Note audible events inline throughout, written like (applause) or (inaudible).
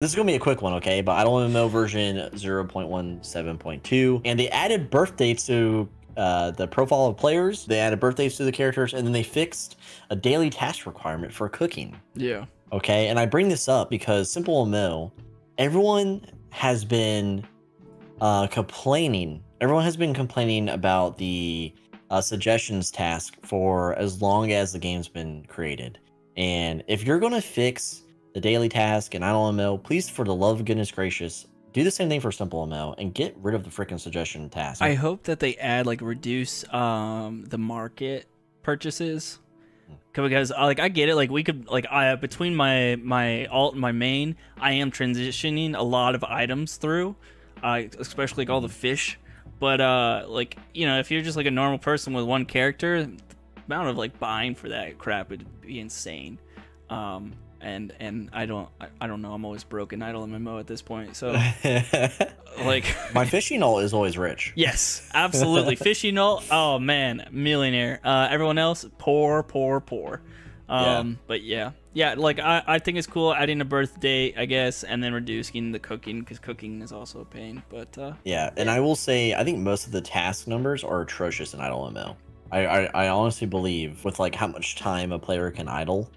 This is gonna be a quick one, okay? But Idle MMO version 0.17.2, and they added birth dates to uh, the profile of players. They added birthdays to the characters, and then they fixed a daily task requirement for cooking. Yeah. Okay, and I bring this up because Simple MMO, everyone has been uh, complaining. Everyone has been complaining about the uh, suggestions task for as long as the game's been created. And if you're gonna fix the daily task and Idle MMO, please, for the love of goodness gracious, do the same thing for Simple MMO and get rid of the freaking suggestion task. I hope that they add like reduce um the market purchases. Because uh, like I get it like we could like I between my my alt and my main I am transitioning a lot of items through uh especially like all the fish. But uh like you know if you're just like a normal person with one character the amount of like buying for that crap would be insane. Um and and I don't I, I don't know I'm always broken idle MMO at this point so (laughs) like my (laughs) fishing alt is always rich. Yes, absolutely. (laughs) Fishing alt. Oh man, millionaire. Uh, everyone else, poor, poor, poor. Um, yeah. but yeah, yeah. Like I, I think it's cool adding a birthday, I guess, and then reducing the cooking because cooking is also a pain. But uh, yeah, and I will say I think most of the task numbers are atrocious in Idle MMO I, I, I honestly believe with like how much time a player can idle.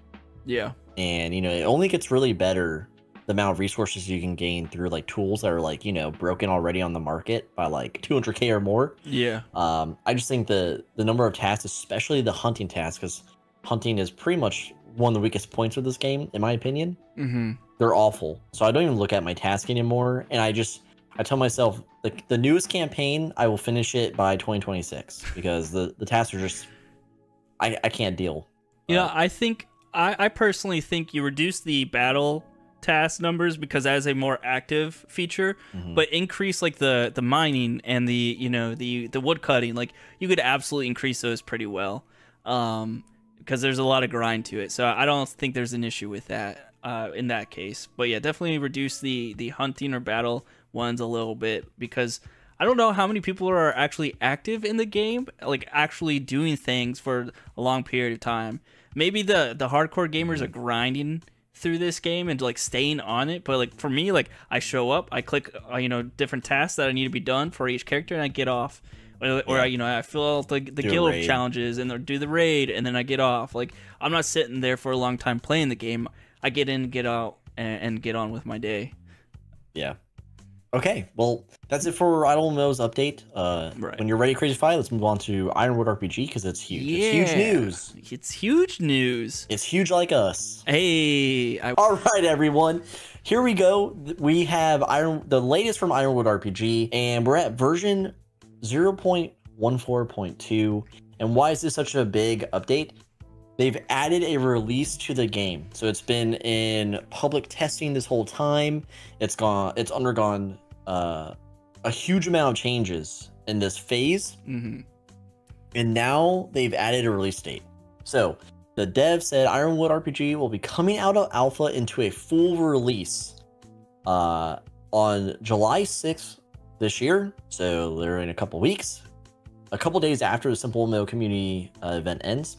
Yeah. And you know it only gets really better the amount of resources you can gain through like tools that are like you know broken already on the market by like (laughs) 200k or more. Yeah. Um i just think the the number of tasks especially the hunting tasks because hunting is pretty much one of the weakest points of this game in my opinion. Mm-hmm. they're awful. So i don't even look at my task anymore and i just i tell myself the, the newest campaign i will finish it by 2026 because the the tasks are just i i can't deal. You know i think I, I personally think you reduce the battle task numbers because that is a more active feature mm-hmm. but increase like the the mining and the you know the the wood cutting like you could absolutely increase those pretty well um because there's a lot of grind to it so i don't think there's an issue with that uh in that case but yeah definitely reduce the the hunting or battle ones a little bit because I don't know how many people are actually active in the game, like actually doing things for a long period of time. Maybe the the hardcore gamers are grinding through this game and like staying on it. But like for me, like I show up, I click, uh, you know, different tasks that I need to be done for each character, and I get off. Or, or you know, I fill out the, the guild challenges and do the raid, and then I get off. Like I'm not sitting there for a long time playing the game. I get in, get out, and, and get on with my day. Yeah, Okay, well, that's it for Idle MMO's update. Uh, right. When you're ready, Crazy Fi, let's move on to Ironwood RPG because it's huge. Yeah. It's huge news. It's huge news. It's huge like us. Hey. I... (laughs) All right, everyone. Here we go. We have Iron, the latest from Ironwood RPG, and we're at version 0.14.2. And why is this such a big update? They've added a release to the game. So it's been in public testing this whole time. It's gone it's undergone uh, a huge amount of changes in this phase. Mm-hmm. And now they've added a release date. So the dev said Ironwood RPG will be coming out of alpha into a full release uh, on July 6th this year. So they're in a couple weeks, a couple days after the Simple MMO community uh, event ends.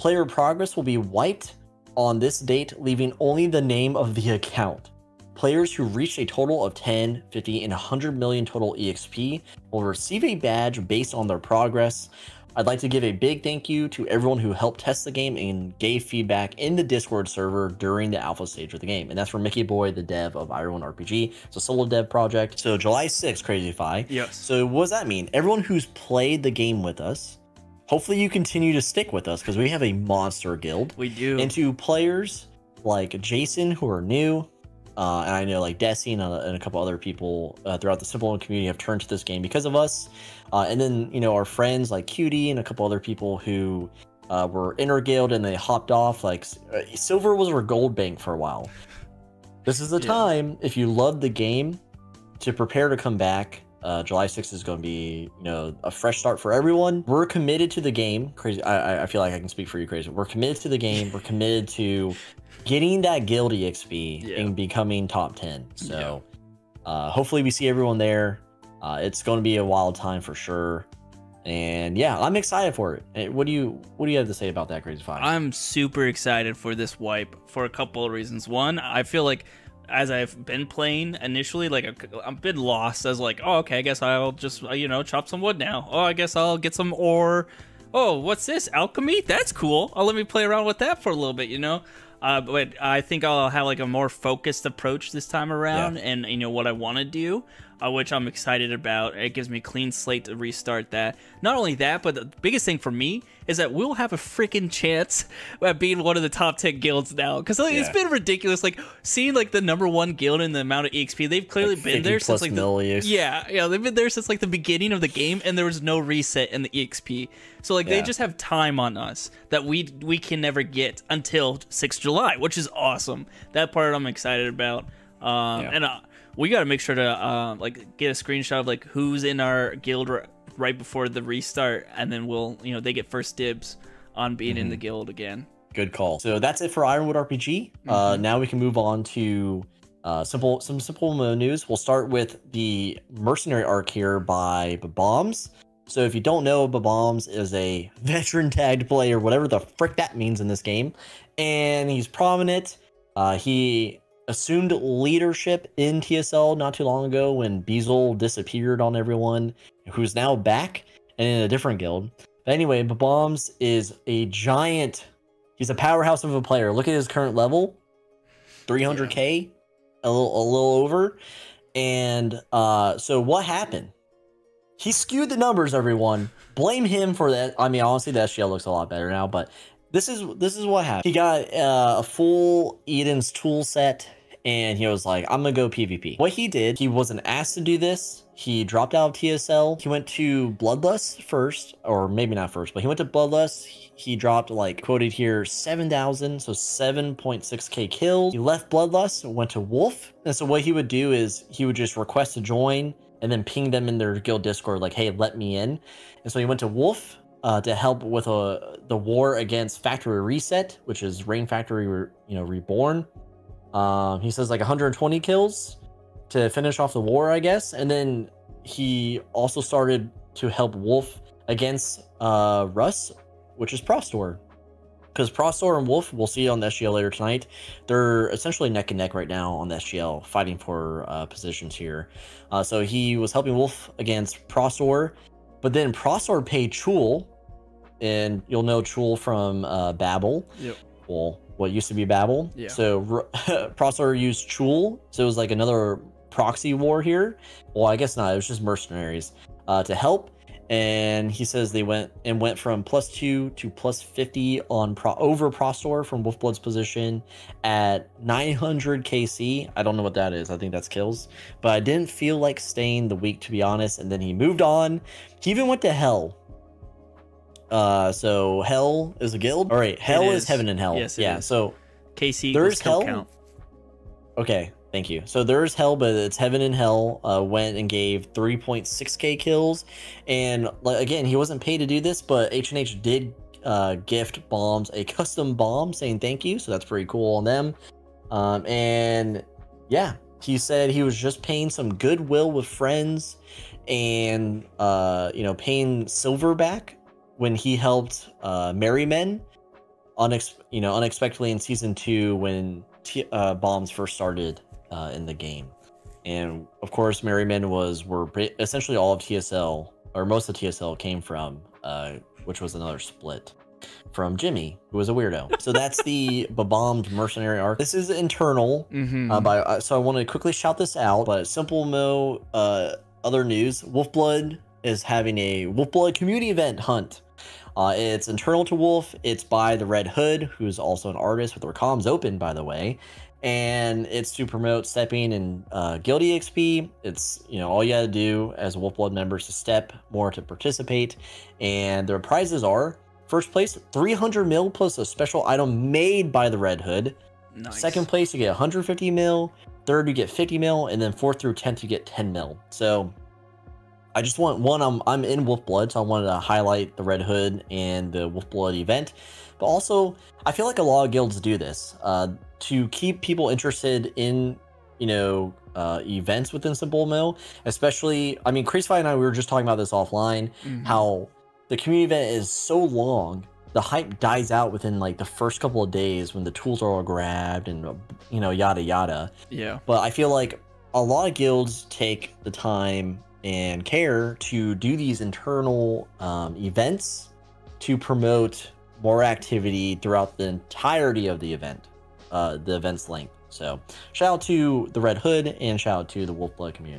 Player progress will be wiped on this date, leaving only the name of the account. Players who reach a total of 10, 50, and 100 million total EXP will receive a badge based on their progress. I'd like to give a big thank you to everyone who helped test the game and gave feedback in the Discord server during the alpha stage of the game. And that's from Mickey Boy, the dev of Iron RPG. It's a solo dev project. So July 6th, Crazy Fi. Yes. So what does that mean? Everyone who's played the game with us, hopefully you continue to stick with us because we have a monster guild. We do. And to players like Jason who are new, uh, and I know like Desi and, uh, and, a couple other people uh, throughout the Simple community have turned to this game because of us. Uh, and then, you know, our friends like Cutie and a couple other people who uh, were in our guild and they hopped off. Like, uh, Silver was our gold bank for a while. This is the yeah. time, if you love the game, to prepare to come back. July 6th is going to be, you know, a fresh start for everyone. We're committed to the game. Crazy. I, I feel like I can speak for you, Crazy. We're committed to the game. We're committed to getting that guild exp yeah. and becoming top 10 so yeah. uh, hopefully we see everyone there uh, it's going to be a wild time for sure and yeah i'm excited for it what do you what do you have to say about that crazy five i'm super excited for this wipe for a couple of reasons one i feel like as I've been playing initially, like I've been lost as like, oh, okay, I guess I'll just uh, you know chop some wood now. Oh, I guess I'll get some ore. Oh, what's this alchemy? That's cool. I'll let me play around with that for a little bit, you know. Uh, but I think I'll have like a more focused approach this time around, yeah. and you know what I want to do uh, which I'm excited about. It gives me a clean slate to restart that. Not only that, but the biggest thing for me is that we'll have a freaking chance (laughs) at being one of the top 10 guilds now. Because like, yeah. it's been ridiculous. Like, seeing like the number one guild in the amount of EXP, they've clearly like been there since like the, Yeah, yeah, they've been there since like the beginning of the game, and there was no reset in the EXP. So like yeah. they just have time on us that we we can never get until 6th July, which is awesome. That part I'm excited about. Um, yeah. and uh, we got to make sure to uh, like get a screenshot of like who's in our guild r- right before the restart, and then we'll you know they get first dibs on being mm-hmm. in the mm-hmm. guild again. Good call. So that's it for Ironwood RPG. Uh, mm-hmm. Uh, now we can move on to uh, simple some simple news. We'll start with the mercenary arc here by Bombs. So if you don't know, Bombs is a (laughs) veteran tagged player, whatever the frick that means in this game, and he's prominent. Uh, he assumed leadership in TSL not too long ago when Beazle disappeared on everyone, who's now back and in a different guild. But anyway, Bombs is a giant. He's a powerhouse of a player. Look at his current level, 300k, yeah. a little a little over. And uh, so what happened? He skewed the numbers. Everyone blame him for that. I mean, honestly, the SGL looks a lot better now, but this is this is what happened. He got uh, a full Eden's tool set and he was like, I'm gonna go PvP. What he did, he wasn't asked to do this. He dropped out of TSL. He went to Bloodlust first, or maybe not first, but he went to Bloodlust. He dropped like quoted here 7,000, so 7.6k kills. He left Bloodlust, went to Wolf. And so what he would do is he would just request to join and then ping them in their guild Discord like, hey, let me in. And so he went to Wolf uh, to help with uh, the war against Factory Reset, which is Rain Factory, you know, Reborn. Um, he says like 120 kills to finish off the war, I guess. And then he also started to help Wolf against uh, Russ, which is Prostor. Because Prostor and Wolf, we'll see on the SGL later tonight, they're essentially neck and neck right now on the SGL, fighting for uh, positions here. Uh, so he was helping Wolf against Prostor, but then Prostor paid Chul, and you'll know Chul from uh, Babel. Yep. Well, what used to be Babel. Yeah. So (laughs) Prostor used Chul, so it was like another proxy war here. Well, I guess not. It was just mercenaries uh, to help. And he says they went and went from plus two to plus 50 on pro- over Prostor from Wolfblood's position at 900 KC. I don't know what that is. I think that's kills. But I didn't feel like staying the week, to be honest. And then he moved on. He even went to Hell uh, so hell is a guild. All right, hell is. is. heaven and hell. Yes, yeah. Is. So KC, there's hell. Count. Okay, thank you. So there's hell, but it's heaven and hell. Uh, went and gave 3.6k kills, and like, again, he wasn't paid to do this, but H and H did uh, gift bombs a (laughs) custom bomb saying thank you. So that's pretty cool on them. Um, and yeah, he said he was just paying some goodwill with friends and uh, you know paying silver back when he helped uh, Men, unex- you know, unexpectedly in season two when T- uh, bombs first started uh, in the game, and of course, Merry Men was were essentially all of TSL or most of TSL came from, uh, which was another split from Jimmy, who was a weirdo. So that's the (laughs) bombed mercenary arc. This is internal, mm-hmm. uh, by, uh, so I want to quickly shout this out. But Simple Mo, uh, other news: Wolfblood is having a Wolfblood community event hunt uh, it's internal to Wolf. It's by the Red Hood, who's also an artist with their comms open, by the way. And it's to promote stepping and uh, guild EXP. It's, you know, all you got to do as Wolf Blood members to step more to participate. And the prizes are first place, 300 mil plus a special item made by the Red Hood. Nice. Second place, you get 150 mil. Third, you get 50 mil. And then fourth through 10th, you get 10 mil. So I just want one. I'm I'm in Wolf Blood, so I wanted to highlight the Red Hood and the Wolf Blood event. But also, I feel like a lot of guilds do this uh, to keep people interested in you know uh, events within Simple Mill. Especially, I mean, Crazy and I we were just talking about this offline. Mm-hmm. How the community event is so long the hype dies out within like the first couple of days when the tools are all grabbed and you know yada yada. Yeah. But I feel like a lot of guilds take the time and care to do these internal um, events to promote more activity throughout the entirety of the event, uh, the event's length. So shout out to the Red Hood and shout out to the Wolfblood community.